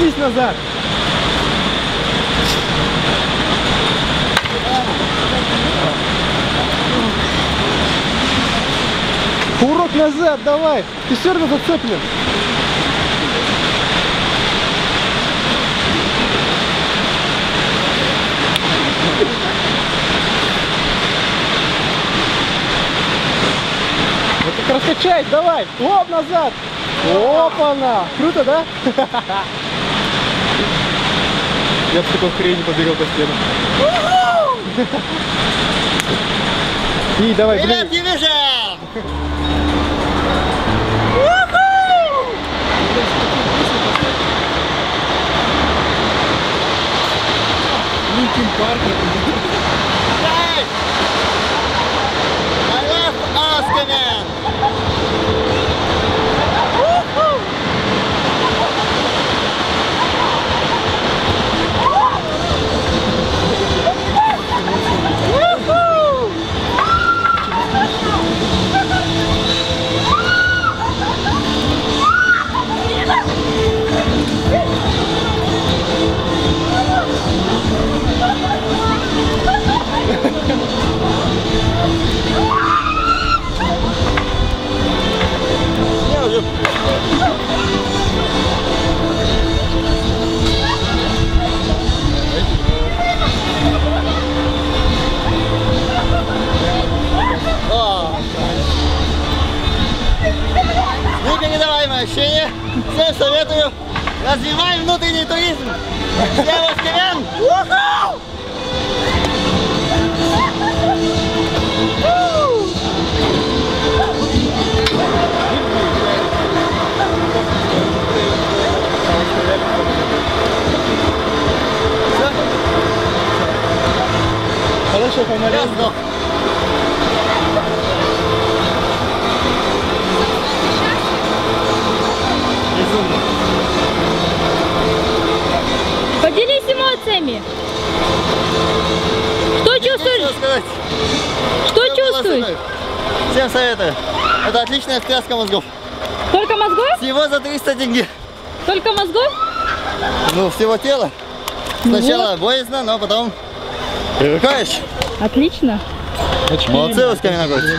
Крутись назад. Курок назад, давай. Ты все равно зацеплен. Вот так раскачай, давай. Оп, назад. Опа-на. Круто, да? Я бы такой хрень побегал по стенам. И давай, блин. Linkin Park. Ощущение. Всем советую. Развиваем внутренний туризм. Я. Уху! Хорошо, Я помаленьку. сдох. Что чувствуешь? Что чувствуешь? Всем советую. Это отличная встряска мозгов. Только мозгов? Всего за 300 деньги. Только мозгов? Ну, всего тела. Сначала боязно, но потом привыкаешь. Отлично. Молодцы, Ускаминогорцы.